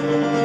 Thank you.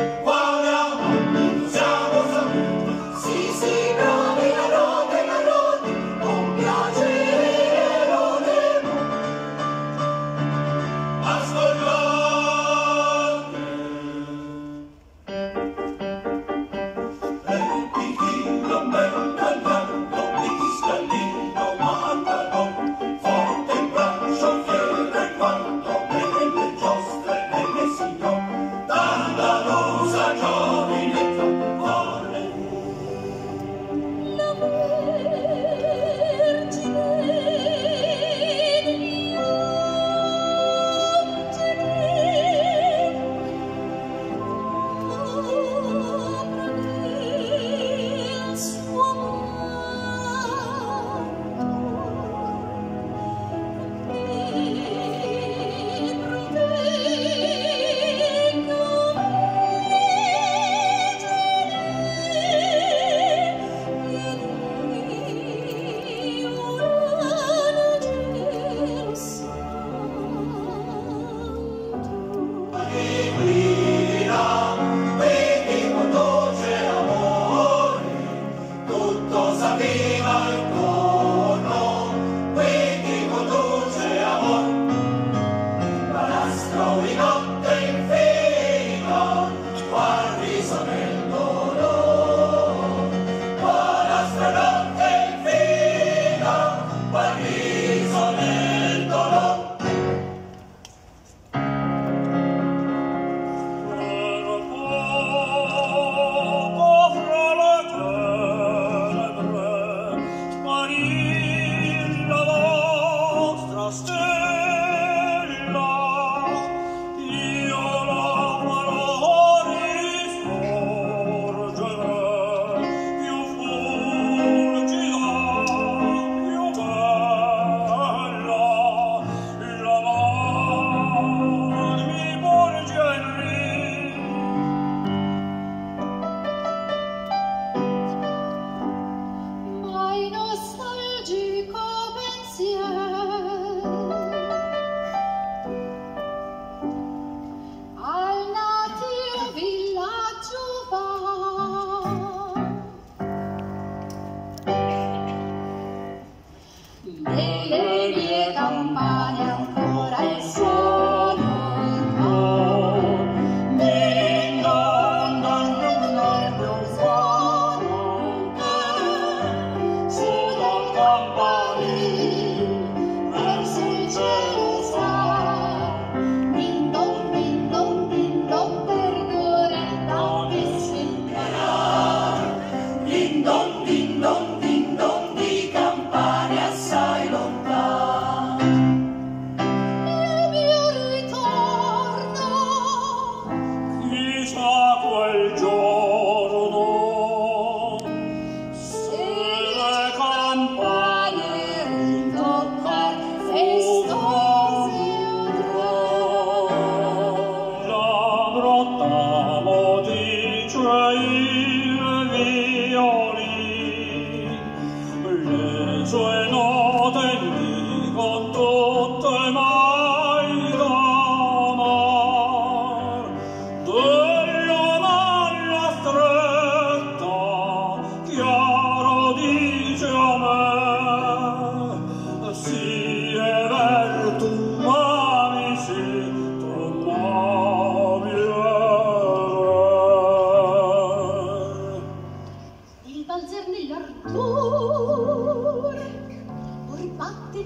Chissà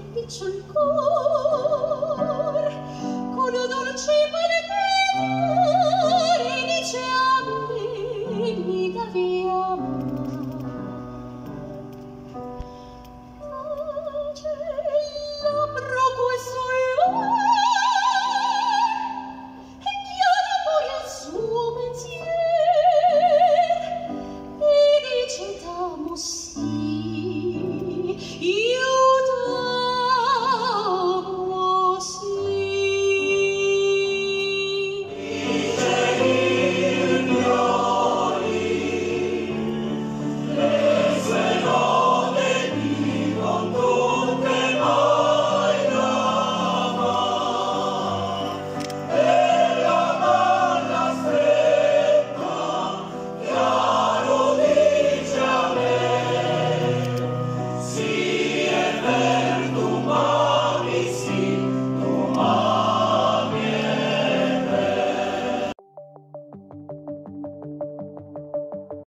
or batte il picciol cor con dolce